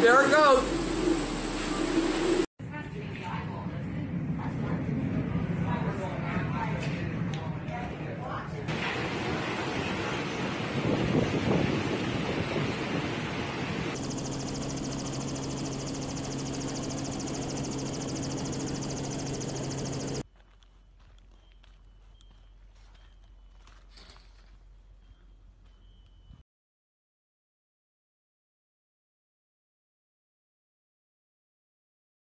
There it goes.